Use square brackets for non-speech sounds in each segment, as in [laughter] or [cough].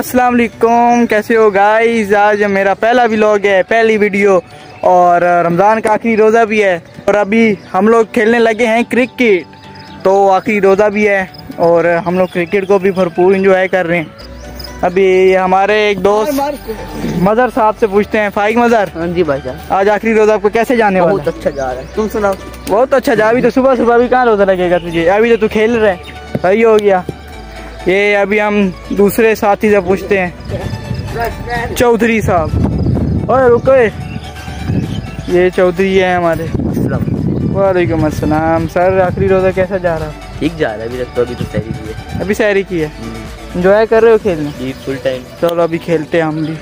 अस्सलाम वालेकुम कैसे हो गाइस आज मेरा पहला व्लॉग है पहली वीडियो और रमज़ान का आखिरी रोज़ा भी है और अभी हम लोग खेलने लगे हैं क्रिकेट तो आखिरी रोज़ा भी है और हम लोग क्रिकेट को भी भरपूर इंजॉय कर रहे हैं। अभी हमारे एक दोस्त मदर साहब से पूछते हैं फाइक मदर हाँ जी भाई साहब। आज आखिरी रोज़ा आपको कैसे जाने बहुत? अच्छा जा रहा है। तुम सुनाओ। बहुत अच्छा जा अभी तो सुबह सुबह भी कहाँ रोज़ा लगेगा तुझे? अभी तो तू खेल रहे सही हो गया। ये अभी हम दूसरे साथी से पूछते हैं। चौधरी साहब। ओए रुको ये। चौधरी है हमारे। वालेकुम। अस्सलाम। सर आखिरी रोज़ा कैसा जा रहा? है ठीक जा रहा है अभी तक तो अभी तो सही की है। अभी सैरी की है? इंजॉय कर रहे हो खेलने? फुल टाइम चलो अभी खेलते हैं हम भी।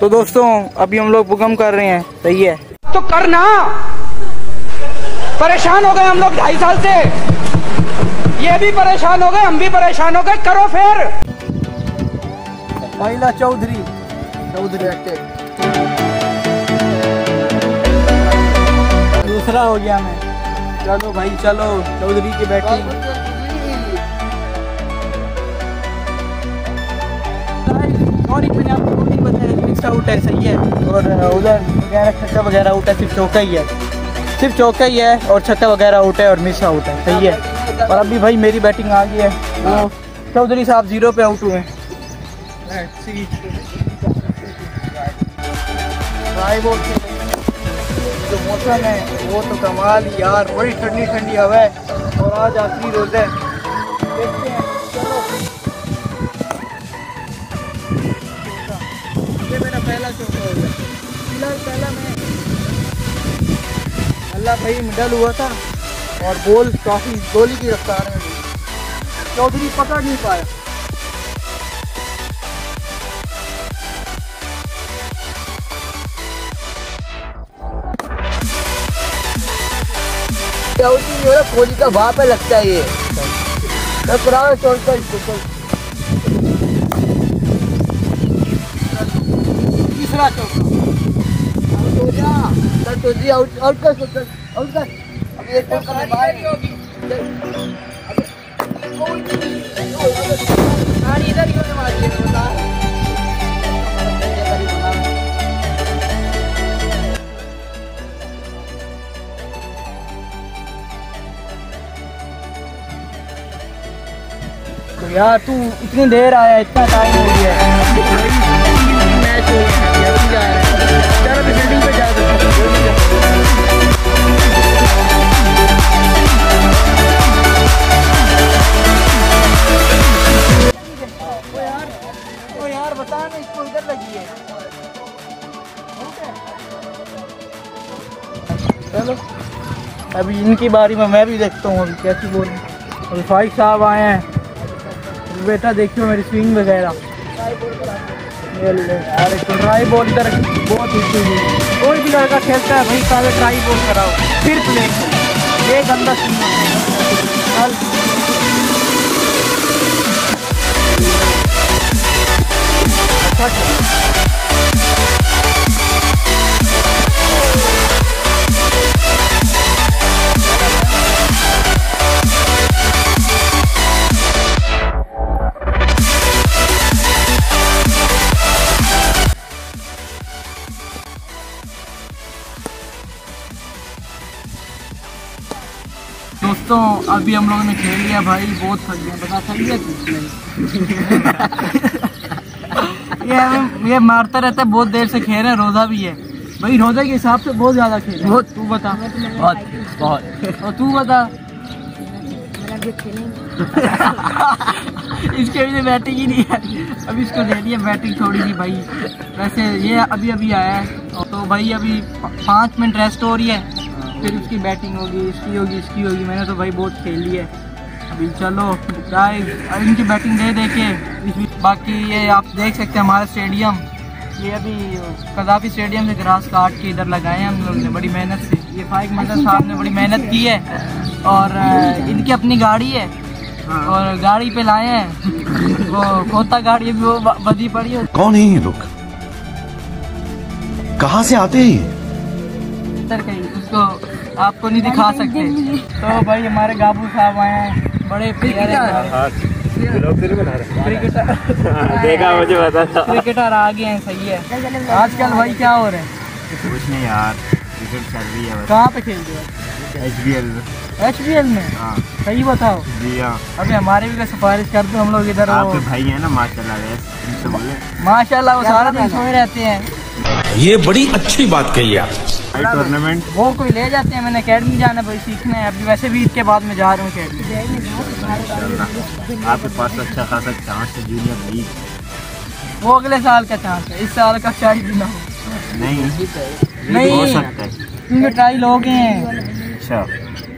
तो दोस्तों अभी हम लोग बुकम कर रहे हैं। सही है। तो करना। परेशान हो गए हम लोग ढाई साल से। ये भी परेशान हो गए, हम भी परेशान हो गए, करो फिर। महिला चौधरी चौधरी दूसरा हो गया मैं। चलो भाई, चलो, चौधरी की नहीं आउट है सही है। और उधर वगैरह वगैरह आउट सिर्फ़ चौका ही है। सिर्फ़ चौका ही है और छक्का वगैरह आउट है और मिस आउट है। सही है। और अभी भाई मेरी बैटिंग आ गई है। वो चौधरी साहब ज़ीरो पे आउट हुए जो मौसम है, वो तो कमाल यार। बड़ी ठंडी ठंडी हवा है। और आज आखिरी रोज है। देखते हैं। ये मेरा पहला चौका हो गया। फ़िलहाल पहला मैं अल्लाह भाई मिडल हुआ था और बॉल काफ़ी गोली की रफ्तार में चौधरी पकड़ नहीं पाया। कोहली का वहाँ पे लगता है ये। मैं पुराना छोड़ता इसको तीसरा चौका। चल तो जी आउट आउट कर चल आउट कर। अब एक चक्कर में बाहर इधर ही होने वाली है बता। तो यार तू इतनी देर आया इतना टाइम हो गया। बता ना इसको इधर लगी है। चलो, अभी इनकी बारी में मैं भी देखता हूँ अभी कैसी बोल फाइक साहब आए हैं। बेटा देखियो मेरी स्विंग वगैरह। एक तो ट्राई बॉल इधर बहुत इशू कोई भी लड़का खेलता है, भाई पहले ट्राई बॉल कराओ। फिर प्ले ये गंदा सीन दोस्तों अभी हम लोगों ने खेल लिया भाई बहुत थक गया बता थक गया [laughs] ये हमें ये मारता रहता है बहुत देर से खेल रहे हैं रोजा भी है। भाई रोजा के हिसाब से बहुत ज़्यादा खेल रहे हैं। तू बता। बहुत बहुत और तू बता। इसके भी बैटिंग ही नहीं है। अभी इसको दे दिया बैटिंग थोड़ी सी भाई। वैसे ये अभी अभी आया है। तो भाई अभी पाँच मिनट रेस्ट हो रही है। फिर उसकी बैटिंग होगी इसकी होगी इसकी होगी। मैंने तो भाई बहुत खेल ली है। अभी चलो गाइस इनकी बैटिंग दे दे के बाकी ये आप देख सकते हैं हमारा स्टेडियम। ये अभी कदाफी स्टेडियम से ग्रास काट के इधर लगाए हैं हम लोग ने बड़ी मेहनत से। ये फाइक मदर साहब ने बड़ी मेहनत की है और इनकी अपनी गाड़ी है और गाड़ी पे लाए हैं। वो खोता गाड़ी अभी वो बदी पड़ी है। कौन है ये लोग? कहाँ से आते हैं ये? उधर कहीं। उसको आपको नहीं दिखा सकते। तो भाई हमारे गाबू साहब आए हैं बड़े प्लेयर हैं। क्रिकेटर देखा मुझे पता था। क्रिकेटर आ गए हैं सही है। आजकल भाई क्या हो रहा है? कुछ नहीं यार क्रिकेट चल रही है कहाँ पे खेल रहे हो? H B L H B L में? हाँ। सही बताओ। जी हाँ। अबे हमारे भी सिफारिश कर दो हम लोग इधर वो आपके भाई है ना माशाल्लाह इनसे माशाल्लाह वो सारा दिन सोए रहते हैं। ये बड़ी अच्छी बात कही आप। टूर्नामेंट वो कोई ले जाते हैं मैंने अकेडमी जाना है भाई सीखना है। अभी वैसे भी ईद के बाद मैं जा रहा हूँ अकेडमी आपके पास अच्छा खासा चांस है जूनियर लीग वो अगले साल का चांस है इस साल का शायद भी ना हो। नहीं। नहीं। हो सकता है। क्योंकि ट्राई लोग हैं। अच्छा।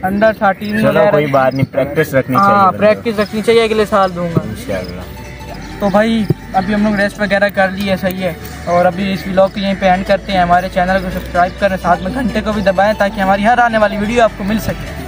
अंडर थर्टीन चलो कोई बात नहीं प्रैक्टिस रखनी चाहिए हाँ प्रैक्टिस रखनी चाहिए अगले साल दूँगा। इंशाल्लाह। तो भाई अभी हम लोग रेस्ट वगैरह कर लिए सही है। और अभी इस ब्लॉग को यहीं पे एंड करते हैं। हमारे चैनल को सब्सक्राइब करें, साथ में घंटे को भी दबाएँ ताकि हमारी हर आने वाली वीडियो आपको मिल सके।